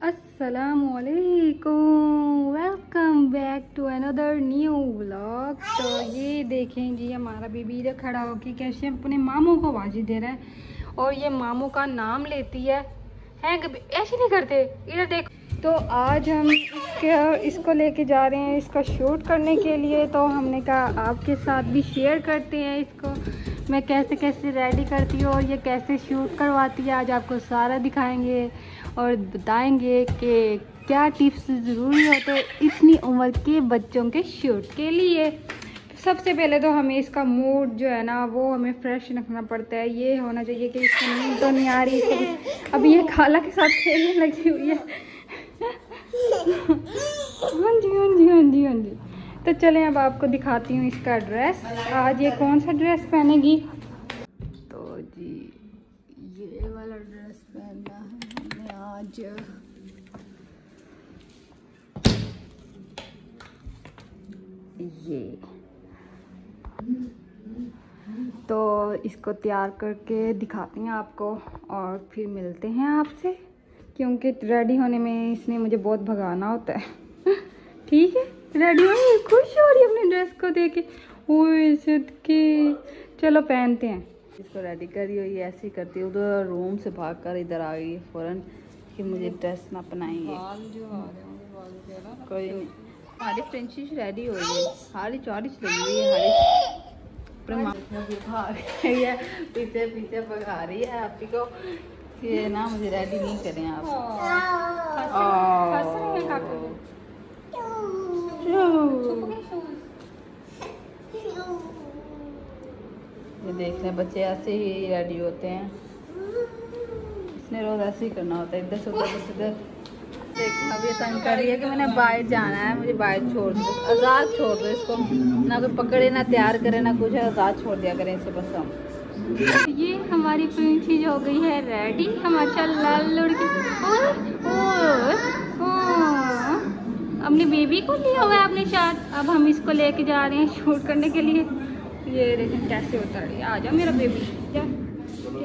असलकुम welcome back to another new blog तो ये देखें जी, हमारा बेबी इधर खड़ा होकर कैसे अपने मामू को बाजी दे रहा है और ये मामू का नाम लेती है। हैं कभी? ऐसे नहीं करते। इधर देख। तो आज हम इसके, इसको लेके जा रहे हैं इसका शूट करने के लिए। तो हमने कहा आपके साथ भी शेयर करते हैं इसको। मैं कैसे कैसे रेडी करती हूँ और ये कैसे शूट करवाती है, आज आपको सारा दिखाएँगे। और बताएँगे कि क्या टिप्स ज़रूरी होते हैं इतनी उम्र के बच्चों के शूट के लिए। सबसे पहले तो हमें इसका मूड जो है ना, वो हमें फ्रेश रखना पड़ता है। ये होना चाहिए कि इसकी नींद तो नहीं आ रही, इसको अब ये खाला के साथ खेलने लगी हुई है। हाँ जी हाँ जी हाँ जी हाँ जी। तो चलें, अब आपको दिखाती हूँ इसका ड्रेस आज ये कौन सा ड्रेस पहनेगी तो जी ये वाला ड्रेस पहनना है हमने आज। ये। तो इसको तैयार करके दिखाती हैं आपको और फिर मिलते हैं आपसे, क्योंकि रेडी होने में इसने मुझे बहुत भगाना होता है। ठीक है? रेडी हो? रही खुश हो रही है अपने ड्रेस को देख के? के। चलो पहनते हैं। इसको रेडी करी हुई ऐसे ही करती उधर रूम से भाग कर इधर आ गई फ़ौरन। कि मुझे ड्रेस ना पहनाएँगे कोई नहीं। हमारी फ्रेंचिश रेडी हो गई। हारी चौरिश लगी हुई है हारी भाग रही है पीछे पीछे भगा रही है आप को। ये ना मुझे रेडी नहीं करें आप। ये देख रहे बच्चे ऐसे ही रेडी होते हैं। इसने रोज ऐसे ही करना होता है, इधर से उधर से उधर। अब ये तंग कर रही है कि मैंने बाहर जाना है, मुझे बाहर छोड़ दो, आज़ाद छोड़ दो इसको। ना कोई पकड़े, ना तैयार करे, ना कुछ आज़ाद छोड़ दिया करें इसे बस हम। ये हमारी प्रिंसी हो गई है रेडी हमारा लाल लड़की अपनी बेबी को लिया हुआ है अपने साथ। अब हम इसको लेके जा रहे हैं शूट करने के लिए। ये देखें कैसे रही है। आ जाओ मेरा बेबी क्या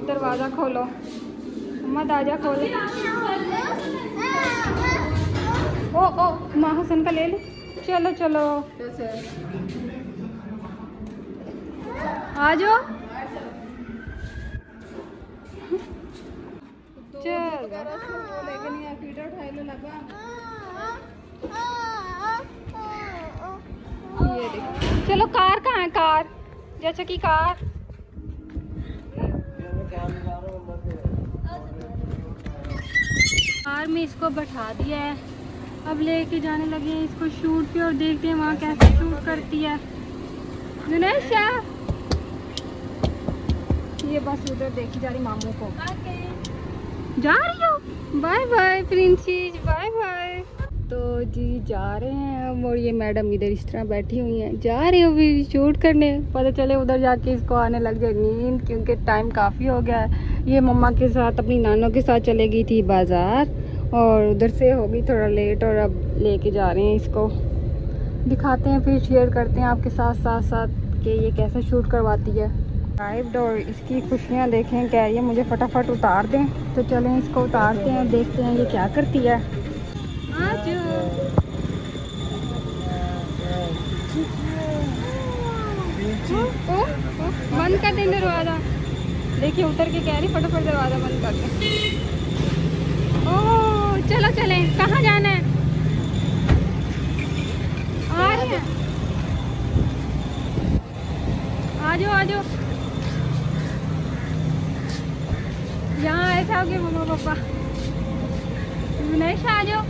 दरवाज़ा खोलो। मत आ जा खोलो। ओ ओ, माँ हसन का ले लो। चलो चलो। आ जाओ। चल। कार कहाँ है? कार। जैसे कि कार। कार में इसको बैठा दिया है। अब लेके जाने लगे हैं इसको शूट पे और देखते हैं वहाँ कैसे शूट करती है। जुनेश ये बस उधर देखी जा रही मामू को। जा रही हो? Bye bye princess, bye bye. तो जी जा रहे हैं हम और ये मैडम इधर इस तरह बैठी हुई हैं। जा रहे हो भी शूट करने? पता चले उधर जाके इसको आने लग जाए नींद क्योंकि टाइम काफ़ी हो गया है। ये मम्मा के साथ, अपनी नानों के साथ चले गई थी बाज़ार। और उधर से हो गई थोड़ा लेट और अब लेके जा रहे हैं इसको। दिखाते हैं, फिर शेयर करते हैं आपके साथ साथ साथ कि ये कैसे शूट करवाती है। ड्राइव और इसकी खुशियाँ देखें, कह रही है, मुझे फटाफट उतार दें। तो चलें इसको उतारते हैं, देखते हैं ये क्या करती है। बंद कर दें दरवाज़ा। देखिए, उतर के कह रही, फटाफट दरवाज़ा बंद कर दें। ओह चलो चले, कहाँ जाना है? आ रहे हैं? आ जाओ आ जाओ यहाँ ऐसा हो गया मम्मा, पापा। विनेश आ जाओ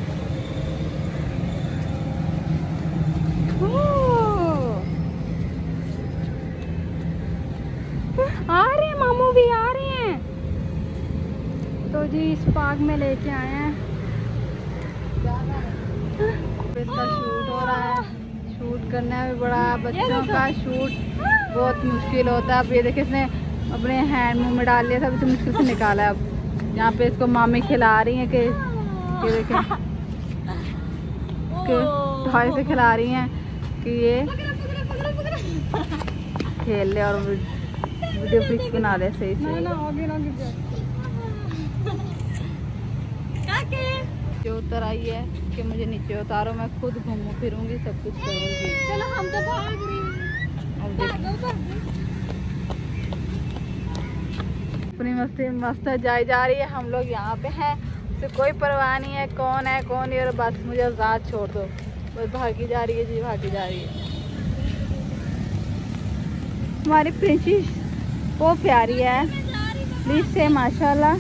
आ रहे हैं, मामू भी आ रहे हैं। तो जी, इस पार्क में लेके आए हैं। इसका शूट हो रहा है। शूट करना भी बड़ा बच्चों का शूट बहुत मुश्किल होता है। अब ये देखिए इसने अपने हैंड मुँह में डाल लिया था अभी मुश्किल से निकाला है। अब यहाँ पे इसको मामी खिला रही हैं कि देखें ढाई से खिला रही हैं कि ये खेल ले और वीडियो पिक्स बना दे सही से। जो उतर आई है कि मुझे नीचे उतारो मैं खुद घूमू फिरूँगी सब कुछ करूँगी। चलो हम तो भाग रहे हैं। अपनी मस्ती मस्त जाई जा रही है। हम लोग यहाँ पे हैं। उसे कोई परवाह नहीं है। कौन है कौन नहीं और बस मुझे आज़ाद छोड़ दो। बस भागी जा रही है जी भागी जा रही है। हमारी प्रिंसेस वो प्यारी है। प्लीज़ से माशाल्लाह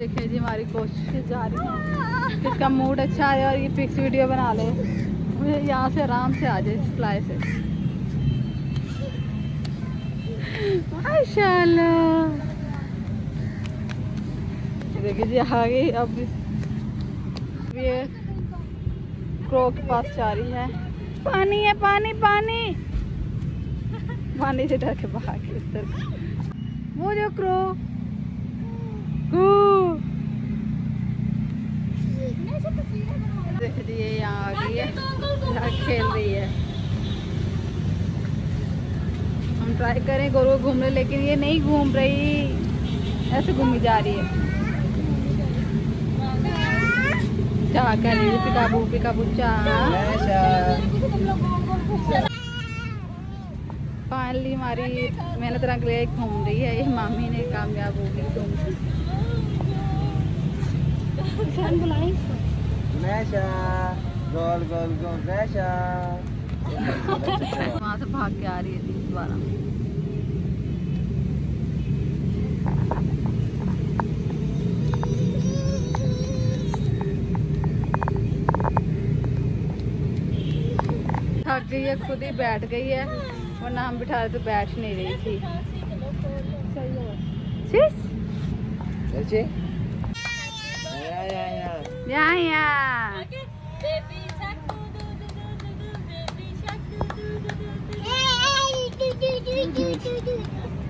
देखिए जी हमारी कोशिश जारी है। इसका मूड अच्छा है और ये पिक्स वीडियो बना ले। मुझे यहाँ से आराम से आ जाए इस फ्लाई से। माशाल्लाह। देखिए जी, आ गई अब ये क्रो के पास जा रही है। पानी है, पानी पानी। पानी से डर के गई वो जो क्रो देखिए ये यहाँ आ गई है। खेल रही है। हम ट्राई करें गोरू रहे लेकिन ये नहीं घूम रही। ऐसे घूमी जा रही है। चा कर रही है, पिकाबू पिकाबू चा फाइनली हमारी मेहनत रंग ले घूम रही है। ये मामी ने कामयाब हो गई। घूम गोल गोल गोल. वहाँ से भाग के आ रही है दोबारा थक गई है खुद ही बैठ गई है वरना हम बिठा रहे तो बैठ नहीं रही थी। शीश, Leche? Ya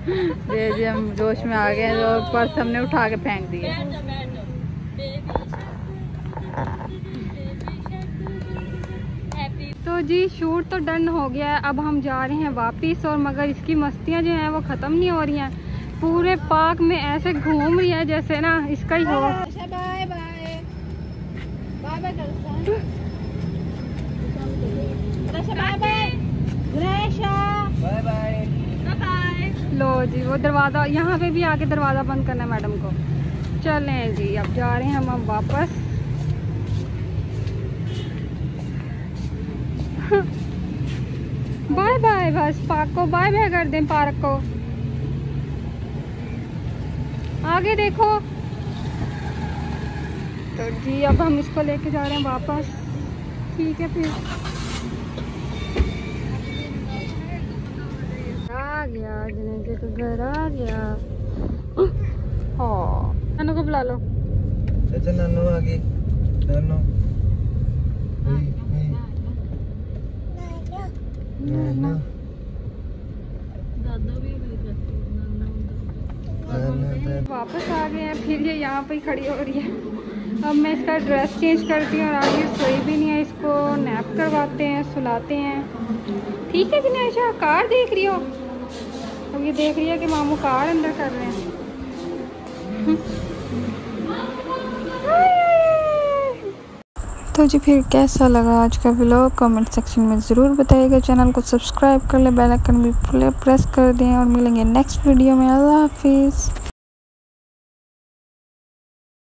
ये जी हम जोश में आ गए और पर्स हमने उठा के फेंक दिए। तो जी, शूट तो डन हो गया है, अब हम जा रहे हैं वापस और मगर इसकी मस्तियाँ जो हैं, वो ख़त्म नहीं हो रही हैं। पूरे पार्क में ऐसे घूम रही है जैसे ना, इसका ही हो। Bye bye bye. जी, वो दरवाज़ा, यहाँ पे भी आके दरवाज़ा बंद करना मैडम को। चलें जी, अब जा रहे हैं हम अब वापस। बाय बाय, बस पार्क को, बाय बाय कर दें पार्क को। आगे देखो। तो जी, अब हम इसको लेके जा रहे हैं वापस। ठीक है, फिर। आ गया जनेके का घर आ गया हाँ नानू को बुला लो. Nano. Hey hey. Nano. Nano. वापस आ गए हैं फिर ये यहाँ पे खड़ी हो रही है अब मैं इसका ड्रेस चेंज करती हूँ और आगे सोई भी नहीं है इसको नैप करवाते हैं सुलाते हैं ठीक है दिनेशा कार देख रही हो अब ये देख रही है कि मामू कार अंदर कर रहे हैं। तो जी फिर कैसा लगा आज का ब्लॉग कमेंट सेक्शन में ज़रूर बताइएगा। चैनल को सब्सक्राइब कर ले बेल आइकन भी प्रेस कर दें और मिलेंगे नेक्स्ट वीडियो में। अल्लाह हाफिज़।